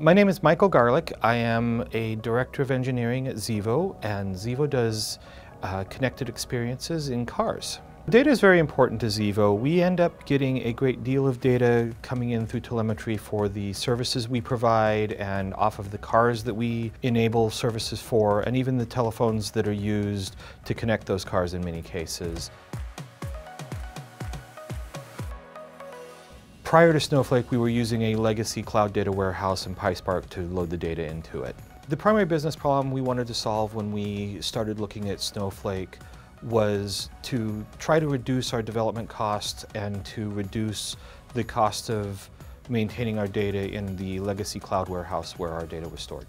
My name is Michael Garlick. I am a Director of Engineering at Xevo, and Xevo does uh, connected experiences in cars. Data is very important to Xevo. We end up getting a great deal of data coming in through telemetry for the services we provide and off of the cars that we enable services for, and even the telephones that are used to connect those cars in many cases. Prior to Snowflake, we were using a legacy cloud data warehouse in PySpark to load the data into it. The primary business problem we wanted to solve when we started looking at Snowflake was to try to reduce our development costs and to reduce the cost of maintaining our data in the legacy cloud warehouse where our data was stored.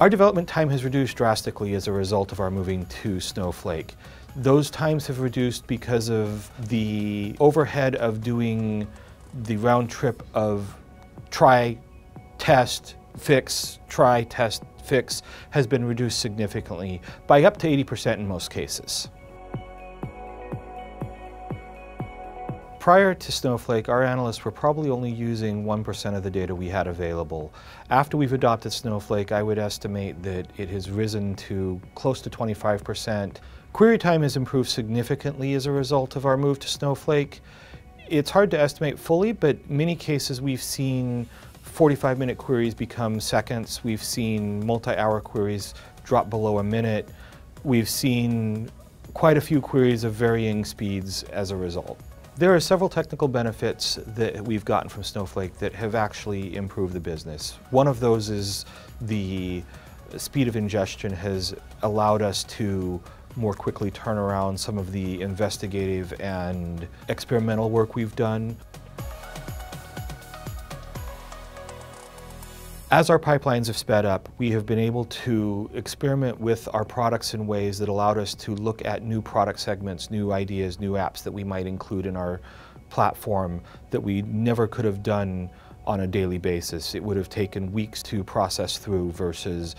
Our development time has reduced drastically as a result of our moving to Snowflake. Those times have reduced because of the overhead of doing the round trip of try, test, fix, try, test, fix has been reduced significantly by up to 80% in most cases. Prior to Snowflake, our analysts were probably only using 1% of the data we had available. After we've adopted Snowflake, I would estimate that it has risen to close to 25%. Query time has improved significantly as a result of our move to Snowflake. It's hard to estimate fully, but many cases we've seen 45 minute queries become seconds. We've seen multi-hour queries drop below a minute. We've seen quite a few queries of varying speeds as a result. There are several technical benefits that we've gotten from Snowflake that have actually improved the business. One of those is the speed of ingestion has allowed us to more quickly turn around some of the investigative and experimental work we've done. As our pipelines have sped up, we have been able to experiment with our products in ways that allowed us to look at new product segments, new ideas, new apps that we might include in our platform that we never could have done on a daily basis. It would have taken weeks to process through versus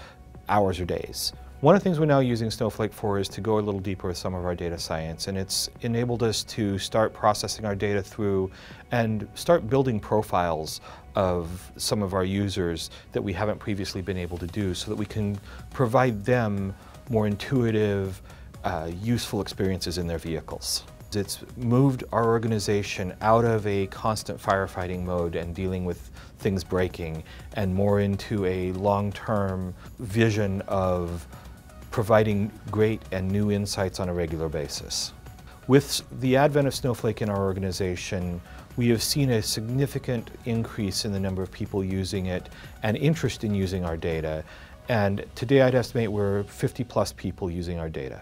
hours or days. One of the things we're now using Snowflake for is to go a little deeper with some of our data science, and it's enabled us to start processing our data through and start building profiles of some of our users that we haven't previously been able to do so that we can provide them more intuitive, uh, useful experiences in their vehicles. It's moved our organization out of a constant firefighting mode and dealing with things breaking and more into a long-term vision of providing great and new insights on a regular basis. With the advent of Snowflake in our organization, we have seen a significant increase in the number of people using it and interest in using our data. And today I'd estimate we're 50 plus people using our data.